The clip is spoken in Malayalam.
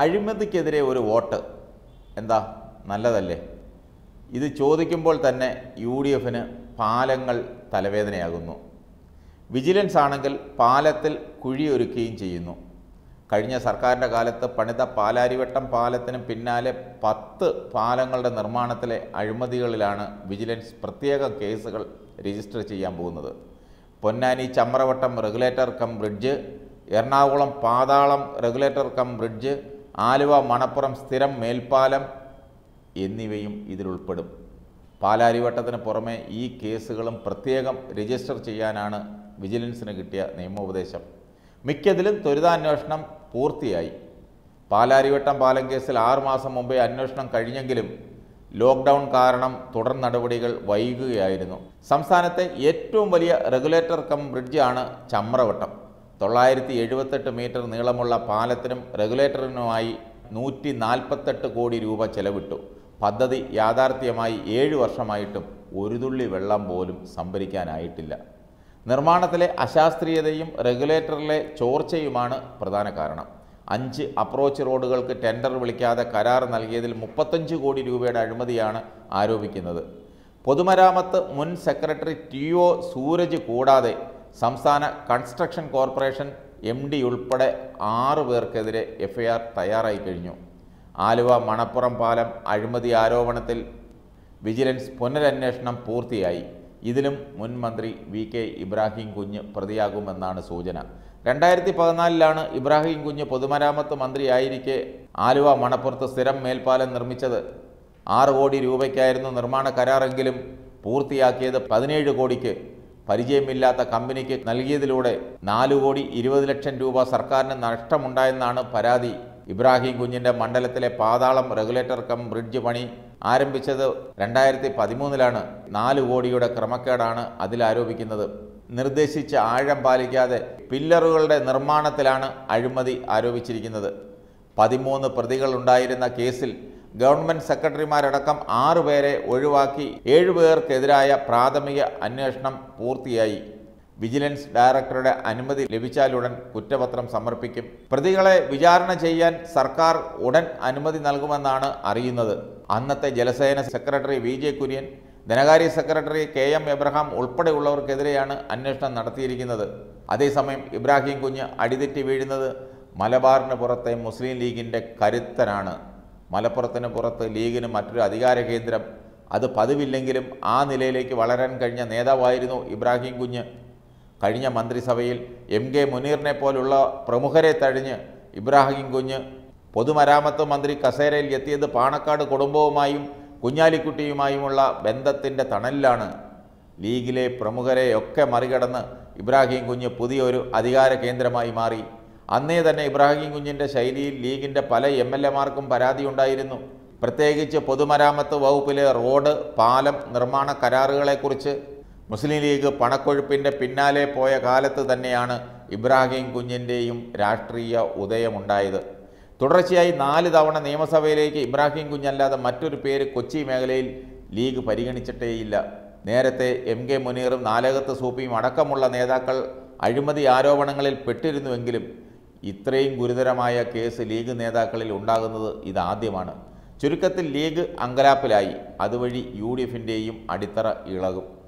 അഴിമതിക്കെതിരെ ഒരു വോട്ട്. എന്താ? നല്ലതല്ലേ? ഇത് ചോദിക്കുമ്പോൾ തന്നെ യു ഡി എഫിന് പാലങ്ങൾ തലവേദനയാകുന്നു. വിജിലൻസ് ആണെങ്കിൽ പാലത്തിൽ കുഴിയൊരുക്കുകയും ചെയ്യുന്നു. കഴിഞ്ഞ സർക്കാരിന്റെ കാലത്ത് പണിത പാലാരിവട്ടം പാലത്തിന് പിന്നാലെ പത്ത് പാലങ്ങളുടെ നിർമ്മാണത്തിലെ അഴിമതികളിലാണ് വിജിലൻസ് പ്രത്യേക കേസുകൾ രജിസ്റ്റർ ചെയ്യാൻ പോകുന്നത്. Ponnani Chamravattam regulator cum bridge Ernakulam Pathalam regulator cum bridge Aluva Manappuram സ്ഥിരം മേൽപ്പാലം എന്നിവയും ഇതിലുൾപ്പെടും പാലാരിവട്ടത്തിന് പുറമെ ഈ കേസുകളും പ്രത്യേകം രജിസ്റ്റർ ചെയ്യാനാണ് വിജിലൻസിന് കിട്ടിയ നിയമോപദേശം. മിക്കതിലും ത്വരിതാന്വേഷണം പൂർത്തിയായി. പാലാരിവട്ടം പാലം കേസിൽ ആറുമാസം മുമ്പേ അന്വേഷണം കഴിഞ്ഞെങ്കിലും ലോക്ക്ഡൗൺ കാരണം തുടർ നടപടികൾ വൈകുകയായിരുന്നു. സംസ്ഥാനത്തെ ഏറ്റവും വലിയ റെഗുലേറ്റർ കം ബ്രിഡ്ജാണ് ചമ്രവട്ടം. തൊള്ളായിരത്തി എഴുപത്തെട്ട് മീറ്റർ നീളമുള്ള പാലത്തിനും റെഗുലേറ്ററിനുമായി നൂറ്റി നാൽപ്പത്തെട്ട് കോടി രൂപ ചെലവിട്ടു. പദ്ധതി യാഥാർത്ഥ്യമായി ഏഴ് വർഷമായിട്ടും ഒരു തുള്ളി വെള്ളം പോലും സംഭരിക്കാനായിട്ടില്ല. നിർമ്മാണത്തിലെ അശാസ്ത്രീയതയും റെഗുലേറ്ററിലെ ചോർച്ചയുമാണ് പ്രധാന കാരണം. അഞ്ച് അപ്രോച്ച് റോഡുകൾക്ക് ടെൻഡർ വിളിക്കാതെ കരാർ നൽകിയതിൽ മുപ്പത്തഞ്ച് കോടി രൂപയുടെ അഴിമതിയാണ് ആരോപിക്കുന്നത്. പൊതുമരാമത്ത് മുൻ സെക്രട്ടറി ടി ഒ സൂരജ് കൂടാതെ സംസ്ഥാന കൺസ്ട്രക്ഷൻ കോർപ്പറേഷൻ എം ഡി ഉൾപ്പെടെ ആറ് പേർക്കെതിരെ എഫ്ഐആർ തയ്യാറായി കഴിഞ്ഞു. ആലുവ മണപ്പുറം പാലം അഴിമതി ആരോപണത്തിൽ വിജിലൻസ് പുനരന്വേഷണം പൂർത്തിയായി. ഇതിലും മുൻ മന്ത്രി വി കെ ഇബ്രാഹിം കുഞ്ഞ് പ്രതിയാകുമെന്നാണ് സൂചന. രണ്ടായിരത്തി പതിനാലിലാണ് ഇബ്രാഹിം കുഞ്ഞ് പൊതുമരാമത്ത് മന്ത്രിയായിരിക്കെ ആലുവ മണപ്പുറത്ത് സ്ഥിരം മേൽപ്പാലം നിർമ്മിച്ചത്. ആറ് കോടി രൂപയ്ക്കായിരുന്നു നിർമ്മാണ കരാറെങ്കിലും പൂർത്തിയാക്കിയത് പതിനേഴ് കോടിക്ക്. പരിചയമില്ലാത്ത കമ്പനിക്ക് നൽകിയതിലൂടെ നാലു കോടി ഇരുപത് ലക്ഷം രൂപ സർക്കാരിന് നഷ്ടമുണ്ടായെന്നാണ് പരാതി. ഇബ്രാഹിം കുഞ്ഞിന്റെ മണ്ഡലത്തിലെ പാതാളം റെഗുലേറ്റർ കം ബ്രിഡ്ജ് പണി ആരംഭിച്ചത് രണ്ടായിരത്തി പതിമൂന്നിലാണ് നാല് കോടിയുടെ ക്രമക്കേടാണ് അതിൽ ആരോപിക്കുന്നത്. നിർദ്ദേശിച്ച ആഴം പാലിക്കാതെ പില്ലറുകളുടെ നിർമ്മാണത്തിലാണ് അഴിമതി ആരോപിച്ചിരിക്കുന്നത്. പതിമൂന്ന് പ്രതികളുണ്ടായിരുന്ന കേസിൽ ഗവൺമെന്റ് സെക്രട്ടറിമാരടക്കം ആറുപേരെ ഒഴിവാക്കി ഏഴുപേർക്കെതിരായ പ്രാഥമിക അന്വേഷണം പൂർത്തിയായി. വിജിലൻസ് ഡയറക്ടറുടെ അനുമതി ലഭിച്ചാലുടൻ കുറ്റപത്രം സമർപ്പിക്കും. പ്രതികളെ വിചാരണ ചെയ്യാൻ സർക്കാർ ഉടൻ അനുമതി നൽകുമെന്നാണ് അറിയുന്നത്. അന്നത്തെ ജലസേന സെക്രട്ടറി വി ജെ കുര്യൻ ധനകാര്യ സെക്രട്ടറി കെ എം എബ്രഹാം ഉൾപ്പെടെയുള്ളവർക്കെതിരെയാണ് അന്വേഷണം നടത്തിയിരിക്കുന്നത്. അതേസമയം ഇബ്രാഹിം കുഞ്ഞ് അടിതെറ്റി വീഴുന്നത് മലബാറിന് പുറത്തെ മുസ്ലിം ലീഗിന്റെ കരുത്തനാണ്. മലപ്പുറത്തിന് പുറത്ത് ലീഗിന് മറ്റൊരു അധികാര കേന്ദ്രം. അത് പതിവില്ലെങ്കിലും ആ നിലയിലേക്ക് വളരാൻ കഴിഞ്ഞ നേതാവായിരുന്നു ഇബ്രാഹിം കുഞ്ഞ്. കഴിഞ്ഞ മന്ത്രിസഭയിൽ എം കെ മുനീറിനെ പോലുള്ള പ്രമുഖരെ തഴിഞ്ഞ് ഇബ്രാഹിം കുഞ്ഞ് പൊതുമരാമത്ത് മന്ത്രി കസേരയിൽ എത്തിയത് പാണക്കാട് കുടുംബവുമായും കുഞ്ഞാലിക്കുട്ടിയുമായുമുള്ള ബന്ധത്തിന്റെ തണലിലാണ്. ലീഗിലെ പ്രമുഖരെയൊക്കെ മറികടന്ന് ഇബ്രാഹിം കുഞ്ഞ് പുതിയൊരു അധികാര കേന്ദ്രമായി മാറി. അന്നേ തന്നെ ഇബ്രാഹിം കുഞ്ഞിന്റെ ശൈലിയിൽ ലീഗിന്റെ പല എം എൽ എമാർക്കും പരാതിയുണ്ടായിരുന്നു പ്രത്യേകിച്ച് പൊതുമരാമത്ത് വകുപ്പിലെ റോഡ് പാലം നിർമ്മാണ കരാറുകളെക്കുറിച്ച് മുസ്ലിം ലീഗ് പണക്കൊഴുപ്പിന്റെ പിന്നാലെ പോയ കാലത്ത് തന്നെയാണ് ഇബ്രാഹിം കുഞ്ഞിന്റെയും രാഷ്ട്രീയ ഉദയമുണ്ടായത്. തുടർച്ചയായി നാല് തവണ നിയമസഭയിലേക്ക് ഇബ്രാഹിം കുഞ്ഞല്ലാതെ മറ്റൊരു പേര് കൊച്ചി മേഖലയിൽ ലീഗ് പരിഗണിച്ചിട്ടേയില്ല. നേരത്തെ എം കെ മുനീറും നാലകത്ത് സൂപ്പിയും അടക്കമുള്ള നേതാക്കൾ അഴിമതി ആരോപണങ്ങളിൽ പെട്ടിരുന്നുവെങ്കിലും ഇത്രയും ഗുരുതരമായ കേസ് ലീഗ് നേതാക്കളിൽ ഉണ്ടാകുന്നത് ഇതാദ്യമാണ്. ചുരുക്കത്തിൽ ലീഗ് അങ്കലാപ്പിലായി. അതുവഴി യു ഡി എഫിന്റെയും അടിത്തറ ഇളകും.